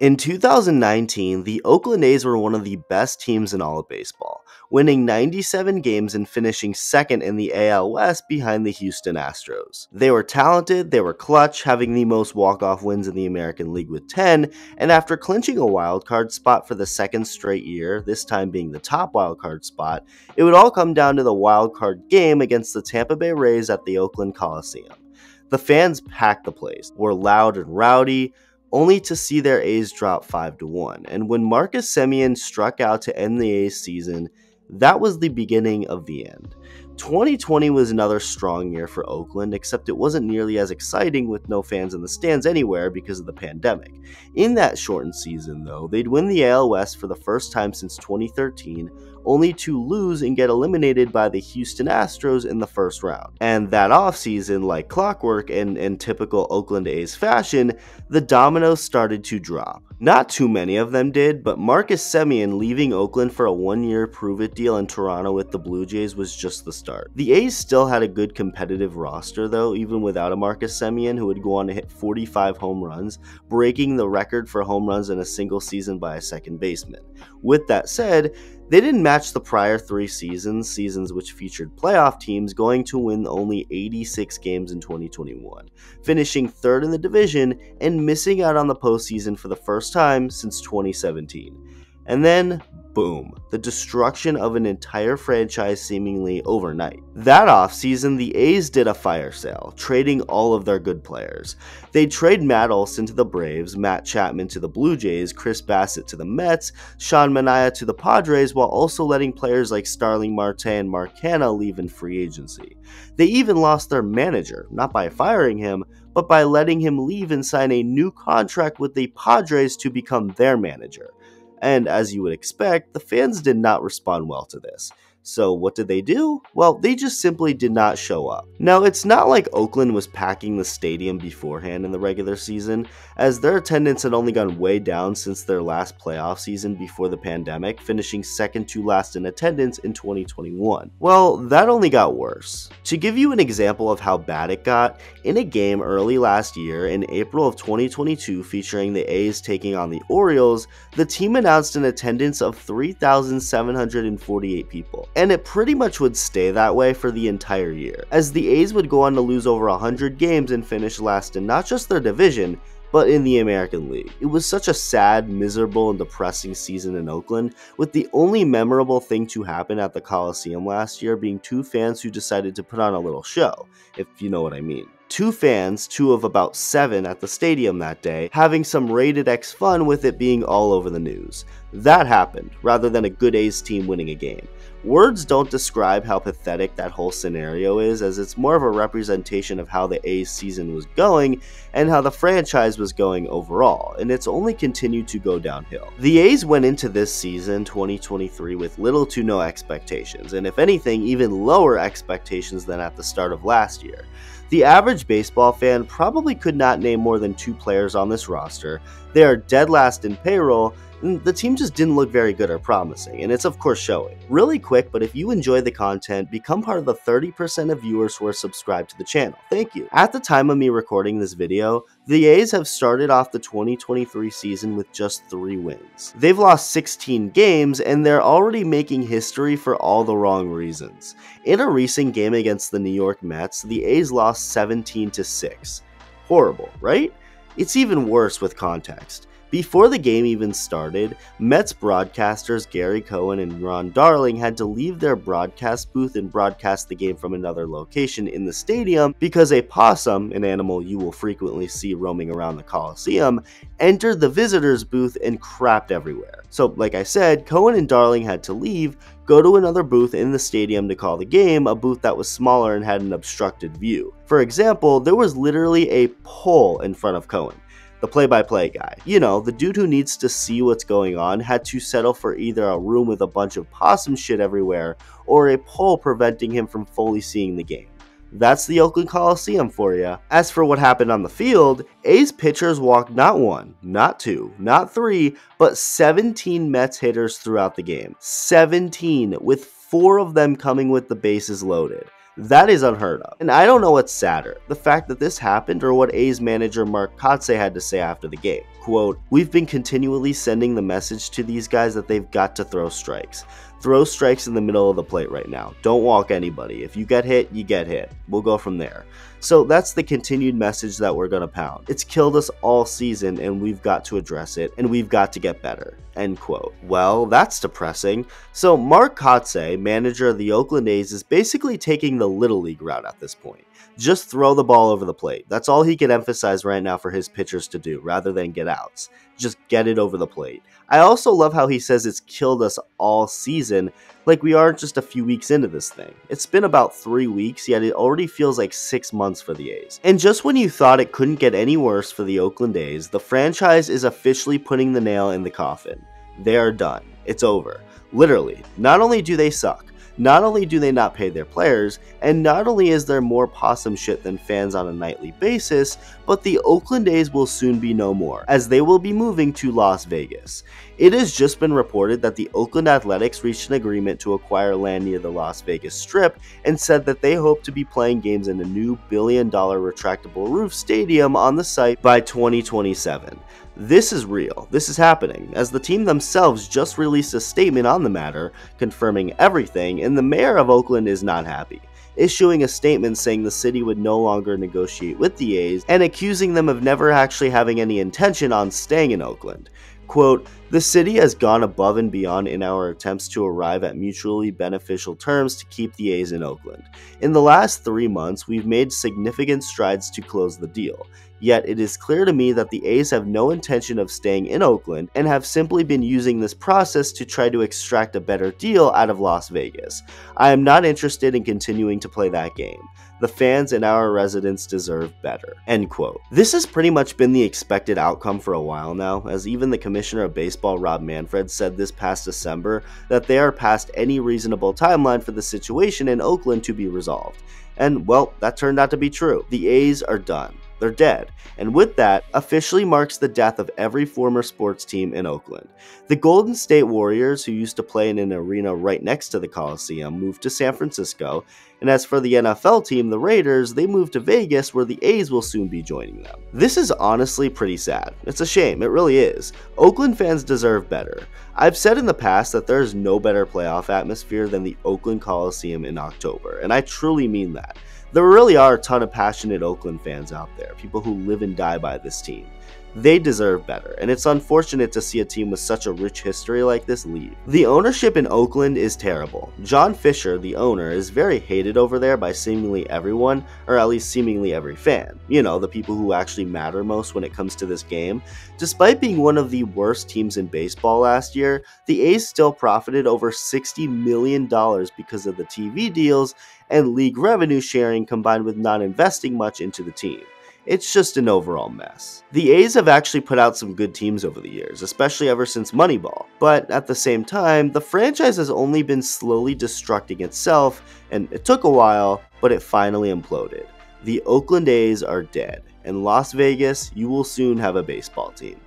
In 2019, the Oakland A's were one of the best teams in all of baseball, winning 97 games and finishing second in the AL West behind the Houston Astros. They were talented, they were clutch, having the most walk-off wins in the American League with 10, and after clinching a wildcard spot for the second straight year, this time being the top wildcard spot, it would all come down to the wildcard game against the Tampa Bay Rays at the Oakland Coliseum. The fans packed the place, were loud and rowdy, only to see their A's drop 5 to 1. And when Marcus Semien struck out to end the A's season, that was the beginning of the end. 2020 was another strong year for Oakland, except it wasn't nearly as exciting with no fans in the stands anywhere because of the pandemic. In that shortened season, though, they'd win the AL West for the first time since 2013, only to lose and get eliminated by the Houston Astros in the first round. And that offseason, like clockwork and in typical Oakland A's fashion, the dominoes started to drop. Not too many of them did, but Marcus Semien leaving Oakland for a one-year prove-it deal in Toronto with the Blue Jays was just the start. The A's still had a good competitive roster though, even without a Marcus Semien who would go on to hit 45 home runs, breaking the record for home runs in a single season by a second baseman. With that said, they didn't match the prior three seasons, seasons which featured playoff teams going to win only 86 games in 2021, finishing third in the division and missing out on the postseason for the first time since 2017. And then boom, the destruction of an entire franchise seemingly overnight. That offseason, the A's did a fire sale, trading all of their good players. They trade Matt Olson to the Braves, Matt Chapman to the Blue Jays, Chris Bassitt to the Mets, Sean Manaea to the Padres, while also letting players like Starling Marte and Mark Canha leave in free agency. They even lost their manager, not by firing him, but by letting him leave and sign a new contract with the Padres to become their manager and as you would expect, the fans did not respond well to this. So, what did they do? Well, they just simply did not show up. Now, it's not like Oakland was packing the stadium beforehand in the regular season, as their attendance had only gone way down since their last playoff season before the pandemic, finishing second to last in attendance in 2021. Well, that only got worse. To give you an example of how bad it got, in a game early last year, in April of 2022, featuring the A's taking on the Orioles, the team announced an attendance of 3,748 people and it pretty much would stay that way for the entire year, as the A's would go on to lose over 100 games and finish last in not just their division, but in the American League. It was such a sad, miserable, and depressing season in Oakland, with the only memorable thing to happen at the Coliseum last year being two fans who decided to put on a little show, if you know what I mean two fans, two of about seven at the stadium that day, having some rated X fun with it being all over the news. That happened, rather than a good A's team winning a game. Words don't describe how pathetic that whole scenario is, as it's more of a representation of how the A's season was going and how the franchise was going overall, and it's only continued to go downhill. The A's went into this season, 2023, with little to no expectations, and if anything, even lower expectations than at the start of last year. The average baseball fan probably could not name more than two players on this roster. They are dead last in payroll, Mm, the team just didn't look very good or promising, and it's of course showing. Really quick, but if you enjoy the content, become part of the 30% of viewers who are subscribed to the channel. Thank you. At the time of me recording this video, the A's have started off the 2023 season with just 3 wins. They've lost 16 games, and they're already making history for all the wrong reasons. In a recent game against the New York Mets, the A's lost 17 to 6. Horrible, right? It's even worse with context. Before the game even started, Mets broadcasters Gary Cohen and Ron Darling had to leave their broadcast booth and broadcast the game from another location in the stadium because a possum, an animal you will frequently see roaming around the Coliseum, entered the visitors booth and crapped everywhere. So, like I said, Cohen and Darling had to leave, go to another booth in the stadium to call the game, a booth that was smaller and had an obstructed view. For example, there was literally a pole in front of Cohen the play by play guy. You know, the dude who needs to see what's going on had to settle for either a room with a bunch of possum shit everywhere or a pole preventing him from fully seeing the game. That's the Oakland Coliseum for you. As for what happened on the field, A's pitchers walked not one, not two, not three, but 17 Mets hitters throughout the game. 17, with four of them coming with the bases loaded. That is unheard of. And I don't know what's sadder, the fact that this happened or what A's manager Mark Kotsay had to say after the game. quote, We've been continually sending the message to these guys that they've got to throw strikes. Throw strikes in the middle of the plate right now. Don't walk anybody. If you get hit, you get hit. We'll go from there. So that's the continued message that we're going to pound. It's killed us all season and we've got to address it and we've got to get better. End quote. Well, that's depressing. So Mark Kotsay, manager of the Oakland A's, is basically taking the Little League route at this point. Just throw the ball over the plate. That's all he can emphasize right now for his pitchers to do rather than get outs. Just get it over the plate. I also love how he says it's killed us all season, like we aren't just a few weeks into this thing. It's been about three weeks, yet it already feels like six months for the A's. And just when you thought it couldn't get any worse for the Oakland A's, the franchise is officially putting the nail in the coffin. They are done. It's over. Literally. Not only do they suck, not only do they not pay their players, and not only is there more possum shit than fans on a nightly basis, but the Oakland A's will soon be no more, as they will be moving to Las Vegas. It has just been reported that the Oakland Athletics reached an agreement to acquire land near the Las Vegas Strip and said that they hope to be playing games in a new billion dollar retractable roof stadium on the site by 2027. This is real. This is happening, as the team themselves just released a statement on the matter, confirming everything, and the mayor of Oakland is not happy, issuing a statement saying the city would no longer negotiate with the A's and accusing them of never actually having any intention on staying in Oakland. Quote, the city has gone above and beyond in our attempts to arrive at mutually beneficial terms to keep the A's in Oakland. In the last three months, we've made significant strides to close the deal. Yet it is clear to me that the A's have no intention of staying in Oakland and have simply been using this process to try to extract a better deal out of Las Vegas. I am not interested in continuing to play that game. The fans and our residents deserve better. End quote. This has pretty much been the expected outcome for a while now, as even the Commissioner of Baseball, Rob Manfred, said this past December that they are past any reasonable timeline for the situation in Oakland to be resolved. And well, that turned out to be true. The A's are done. They're dead, and with that, officially marks the death of every former sports team in Oakland. The Golden State Warriors, who used to play in an arena right next to the Coliseum, moved to San Francisco, and as for the NFL team, the Raiders, they moved to Vegas where the A's will soon be joining them. This is honestly pretty sad. It's a shame, it really is. Oakland fans deserve better. I've said in the past that there is no better playoff atmosphere than the Oakland Coliseum in October, and I truly mean that. There really are a ton of passionate Oakland fans out there, people who live and die by this team. They deserve better, and it's unfortunate to see a team with such a rich history like this leave. The ownership in Oakland is terrible. John Fisher, the owner, is very hated over there by seemingly everyone, or at least seemingly every fan. You know, the people who actually matter most when it comes to this game. Despite being one of the worst teams in baseball last year, the A's still profited over $60 million because of the TV deals and league revenue sharing combined with not investing much into the team. It's just an overall mess. The A's have actually put out some good teams over the years, especially ever since Moneyball, but at the same time, the franchise has only been slowly destructing itself, and it took a while, but it finally imploded. The Oakland A's are dead. and Las Vegas, you will soon have a baseball team.